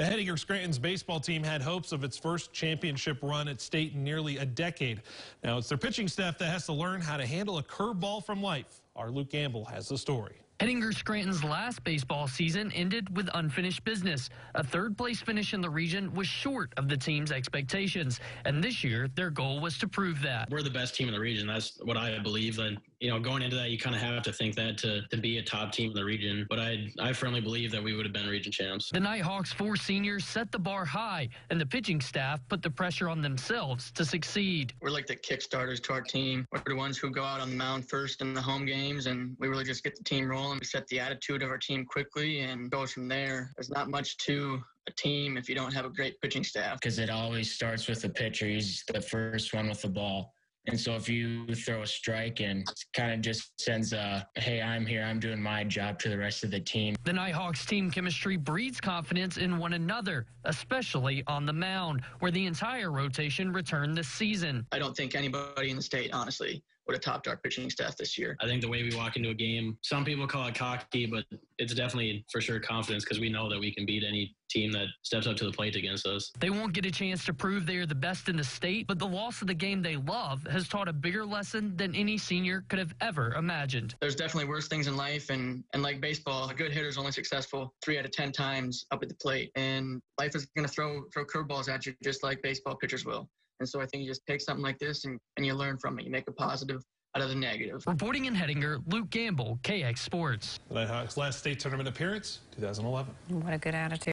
The Hettinger Scranton's baseball team had hopes of its first championship run at state in nearly a decade. Now it's their pitching staff that has to learn how to handle a curveball from life. Our Luke Gamble has the story. Hettinger Scranton's last baseball season ended with unfinished business. A third place finish in the region was short of the team's expectations, and this year their goal was to prove that. We're the best team in the region. That's what I believe. And you know, going into that, you kind of have to think that to, to be a top team in the region. But I I firmly believe that we would have been region champs. The Nighthawks four seniors set the bar high, and the pitching staff put the pressure on themselves to succeed. We're like the kickstarters to our team. We're the ones who go out on the mound first in the home games, and we really just get the team rolling. We set the attitude of our team quickly and goes from there. There's not much to a team if you don't have a great pitching staff. Because it always starts with the pitcher. He's the first one with the ball. And so if you throw a strike and kind of just sends a, hey, I'm here, I'm doing my job to the rest of the team. The Nighthawks team chemistry breeds confidence in one another, especially on the mound, where the entire rotation returned this season. I don't think anybody in the state, honestly, would have topped our pitching staff this year. I think the way we walk into a game, some people call it cocky, but it's definitely for sure confidence because we know that we can beat any team that steps up to the plate against us. They won't get a chance to prove they are the best in the state, but the loss of the game they love has taught a bigger lesson than any senior could have ever imagined. There's definitely worse things in life, and, and like baseball, a good hitter is only successful three out of 10 times up at the plate. And life is going to throw, throw curveballs at you just like baseball pitchers will. And so I think you just take something like this and, and you learn from it. You make a positive out of the negative. Reporting in Hettinger, Luke Gamble, KX Sports. The Nighthawks' last state tournament appearance, 2011. What a good attitude.